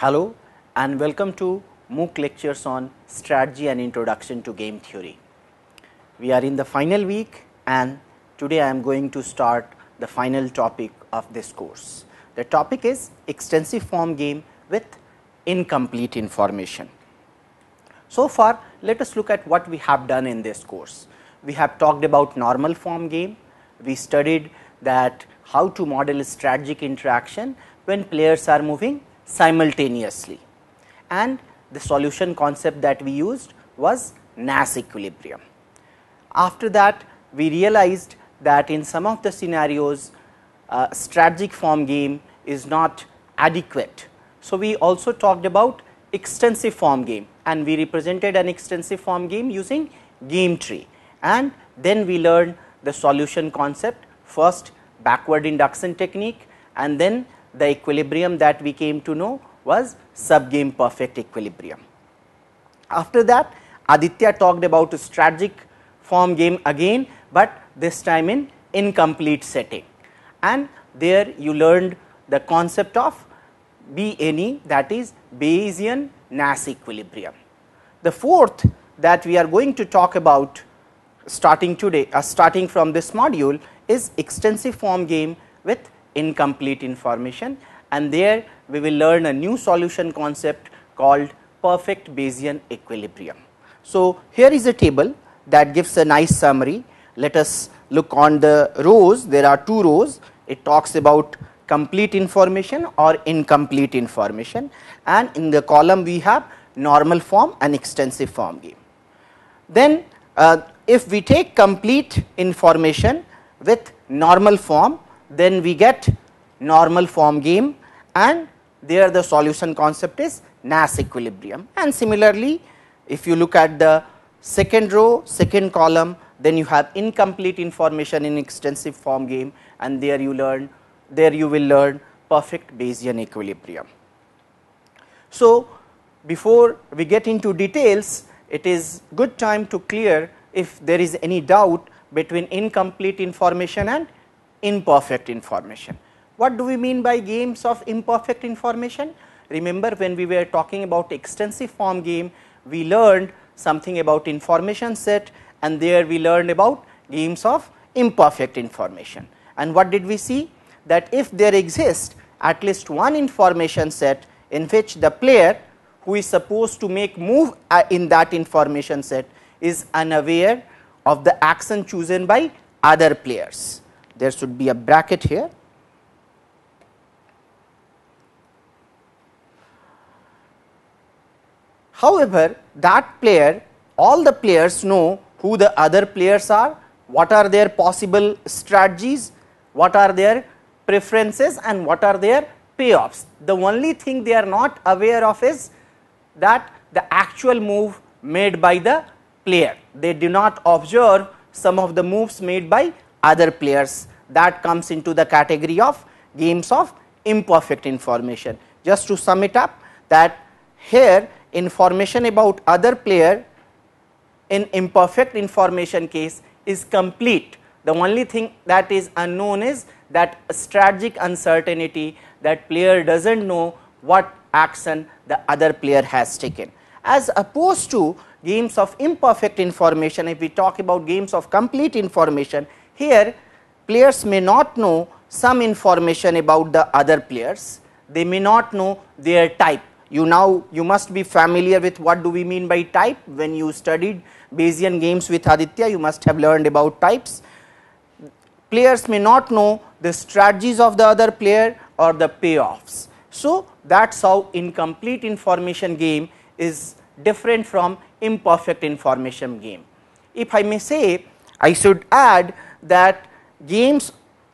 Hello and welcome to MOOC lectures on strategy and introduction to game theory. We are in the final week and today I am going to start the final topic of this course. The topic is extensive form game with incomplete information. So far let us look at what we have done in this course. We have talked about normal form game, we studied that how to model strategic interaction when players are moving simultaneously and the solution concept that we used was Nash equilibrium. After that we realized that in some of the scenarios uh, strategic form game is not adequate. So, we also talked about extensive form game and we represented an extensive form game using game tree and then we learned the solution concept first backward induction technique and then the equilibrium that we came to know was subgame perfect equilibrium. After that Aditya talked about strategic form game again, but this time in incomplete setting and there you learned the concept of BNE that is Bayesian Nash equilibrium. The fourth that we are going to talk about starting today uh, starting from this module is extensive form game with incomplete information and there we will learn a new solution concept called perfect Bayesian equilibrium. So, here is a table that gives a nice summary. Let us look on the rows, there are two rows, it talks about complete information or incomplete information and in the column we have normal form and extensive form game. Then uh, if we take complete information with normal form then we get normal form game and there the solution concept is Nash equilibrium and similarly if you look at the second row second column then you have incomplete information in extensive form game and there you learn there you will learn perfect Bayesian equilibrium. So, before we get into details it is good time to clear if there is any doubt between incomplete information and imperfect information. What do we mean by games of imperfect information? Remember when we were talking about extensive form game, we learned something about information set and there we learned about games of imperfect information. And what did we see? That if there exists at least one information set in which the player who is supposed to make move uh, in that information set is unaware of the action chosen by other players. There should be a bracket here However, that player all the players know who the other players are, what are their possible strategies, what are their preferences and what are their payoffs. The only thing they are not aware of is that the actual move made by the player. They do not observe some of the moves made by other players that comes into the category of games of imperfect information. Just to sum it up that here information about other player in imperfect information case is complete. The only thing that is unknown is that strategic uncertainty that player does not know what action the other player has taken. As opposed to games of imperfect information, if we talk about games of complete information, here players may not know some information about the other players, they may not know their type, you now you must be familiar with what do we mean by type when you studied Bayesian games with Aditya you must have learned about types. Players may not know the strategies of the other player or the payoffs. So, that is how incomplete information game is different from imperfect information game. If I may say I should add that games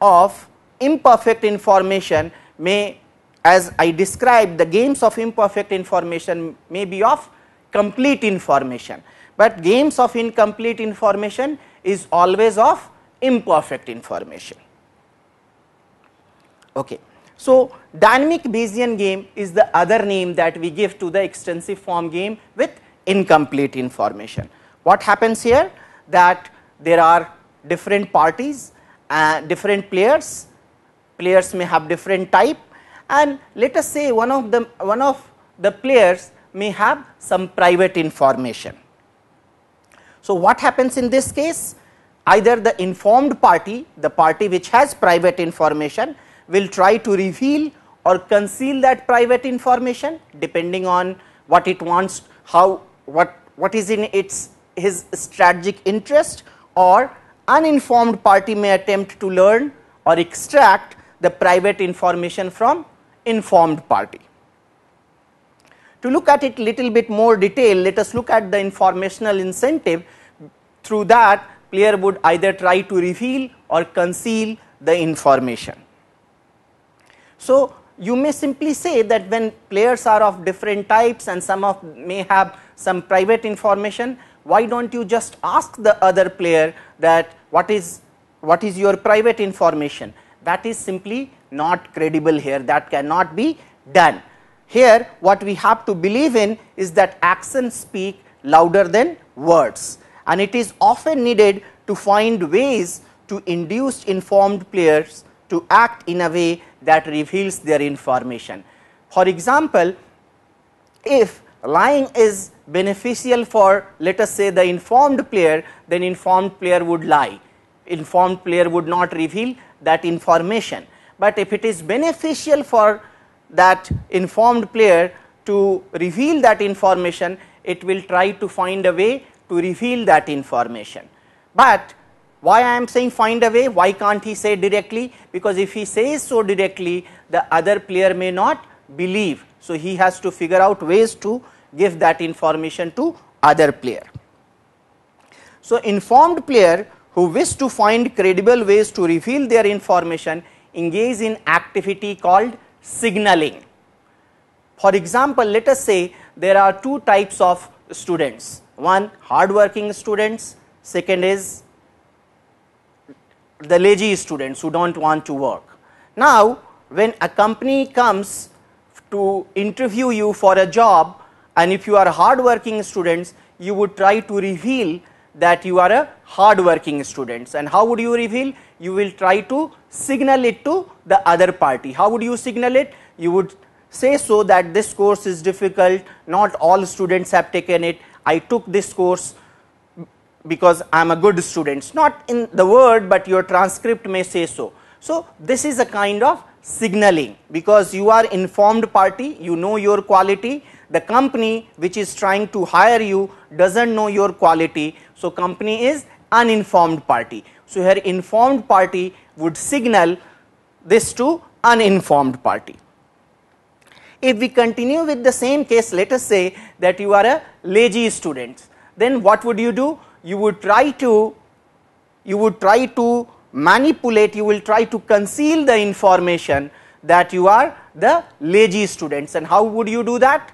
of imperfect information may as I described the games of imperfect information may be of complete information, but games of incomplete information is always of imperfect information. Okay. So, dynamic Bayesian game is the other name that we give to the extensive form game with incomplete information. What happens here that there are different parties, uh, different players, players may have different type and let us say one of them one of the players may have some private information. So, what happens in this case? Either the informed party, the party which has private information will try to reveal or conceal that private information depending on what it wants, how, what, what is in its his strategic interest or uninformed party may attempt to learn or extract the private information from informed party. To look at it little bit more detail, let us look at the informational incentive. Through that player would either try to reveal or conceal the information. So, you may simply say that when players are of different types and some of may have some private information, why do not you just ask the other player that what is what is your private information that is simply not credible here that cannot be done. Here what we have to believe in is that actions speak louder than words and it is often needed to find ways to induce informed players to act in a way that reveals their information. For example, if lying is beneficial for let us say the informed player, then informed player would lie, informed player would not reveal that information. But if it is beneficial for that informed player to reveal that information, it will try to find a way to reveal that information. But why I am saying find a way, why can't he say directly? Because if he says so directly, the other player may not believe. So, he has to figure out ways to give that information to other player. So, informed player who wish to find credible ways to reveal their information engage in activity called signaling. For example, let us say there are two types of students, one hard working students, second is the lazy students who do not want to work. Now, when a company comes to interview you for a job and if you are hard working students, you would try to reveal that you are a hard working students and how would you reveal? You will try to signal it to the other party. How would you signal it? You would say so that this course is difficult, not all students have taken it, I took this course because I am a good student, not in the word but your transcript may say so. So, this is a kind of signaling because you are informed party, you know your quality, the company which is trying to hire you does not know your quality. So, company is uninformed party. So, here informed party would signal this to uninformed party. If we continue with the same case, let us say that you are a lazy student, then what would you do? You would try to, you would try to manipulate, you will try to conceal the information that you are the lazy students and how would you do that?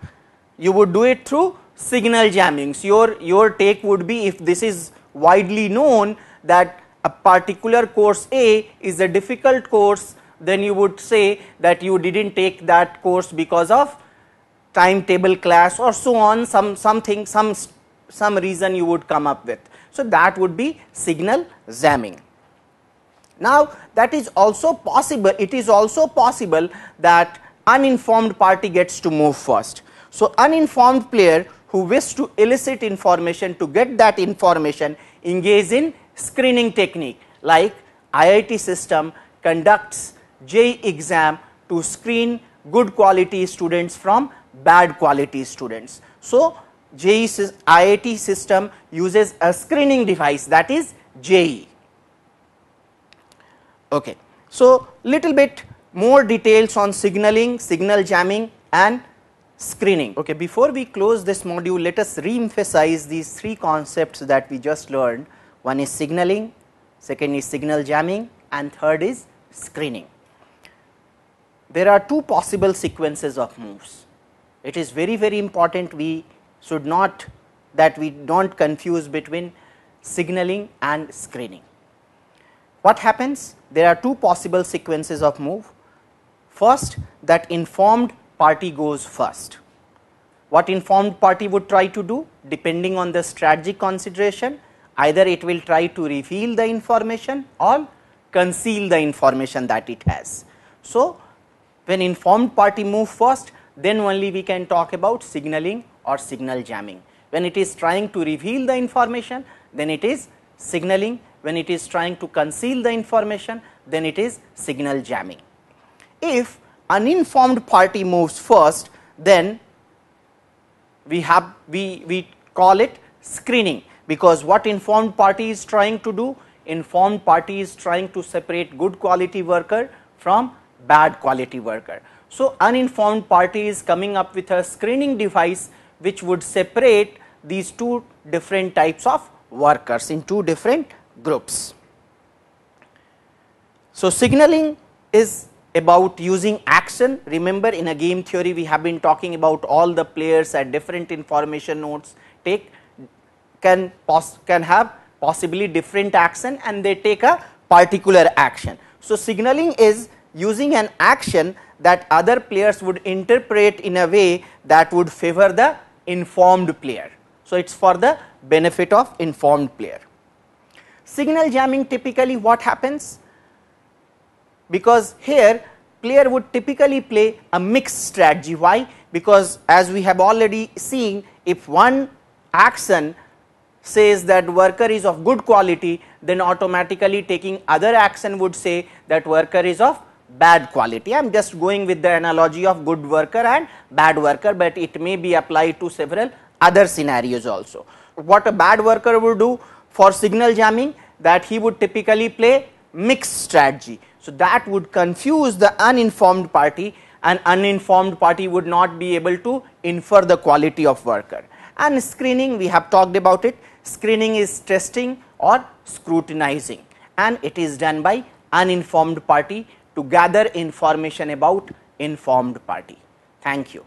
You would do it through signal jammings. Your, your take would be if this is widely known that a particular course A is a difficult course, then you would say that you did not take that course because of timetable class or so on some something some some reason you would come up with. So, that would be signal jamming. Now, that is also possible it is also possible that uninformed party gets to move first. So, uninformed player who wish to elicit information to get that information engage in screening technique like IIT system conducts JEE exam to screen good quality students from bad quality students. So, JEE IIT system uses a screening device that is JEE. Okay. So, little bit more details on signaling, signal jamming and screening. Okay, before we close this module, let us re-emphasize these three concepts that we just learned. One is signaling, second is signal jamming and third is screening. There are two possible sequences of moves. It is very very important we should not that we do not confuse between signaling and screening. What happens? There are two possible sequences of move. First that informed party goes first. What informed party would try to do depending on the strategic consideration either it will try to reveal the information or conceal the information that it has. So, when informed party move first then only we can talk about signaling or signal jamming. When it is trying to reveal the information, then it is signaling. When it is trying to conceal the information, then it is signal jamming. If uninformed party moves first, then we have we, we call it screening because what informed party is trying to do? Informed party is trying to separate good quality worker from bad quality worker. So, uninformed party is coming up with a screening device which would separate these two different types of workers in two different groups. So, signaling is about using action. Remember in a game theory we have been talking about all the players at different information nodes take can can have possibly different action and they take a particular action. So, signaling is using an action that other players would interpret in a way that would favor the informed player. So, it is for the benefit of informed player. Signal jamming typically what happens? Because here player would typically play a mixed strategy. Why? Because as we have already seen if one action says that worker is of good quality then automatically taking other action would say that worker is of bad quality. I am just going with the analogy of good worker and bad worker, but it may be applied to several other scenarios also. What a bad worker would do for signal jamming that he would typically play mixed strategy. So, that would confuse the uninformed party and uninformed party would not be able to infer the quality of worker. And screening we have talked about it, screening is testing or scrutinizing and it is done by uninformed party to gather information about informed party. Thank you.